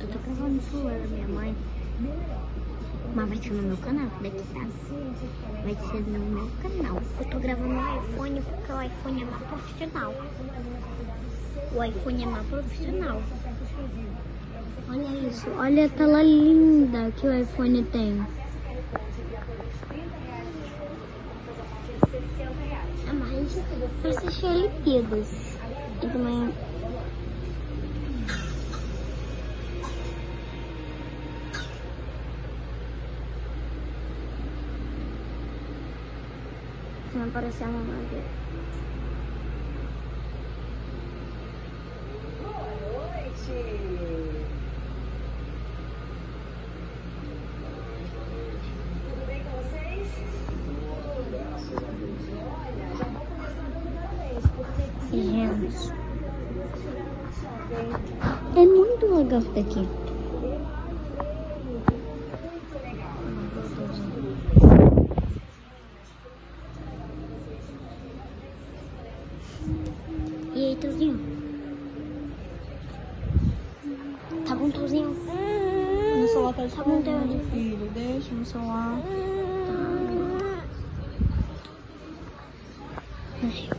eu tô gravando no celular da minha mãe. Mas vai ser no meu canal, daqui tá? Vai ser no meu canal. Eu tô gravando no iPhone porque o iPhone é mais profissional. O iPhone é mais profissional. Olha isso, olha a tela linda que o iPhone tem. É mais pra assistir Olimpíadas. E também Não apareceu a mamãe dele. Boa noite! Tudo bem com vocês? Tudo, graças a Deus. Olha, já vou começar dando parabéns, porque Gente. É muito legal isso daqui. muito legal. E aí, Tuzinho? Tá bom, Tuzinho? No celular tá Tá bom, escondendo, filho. Deixa no celular. Ai.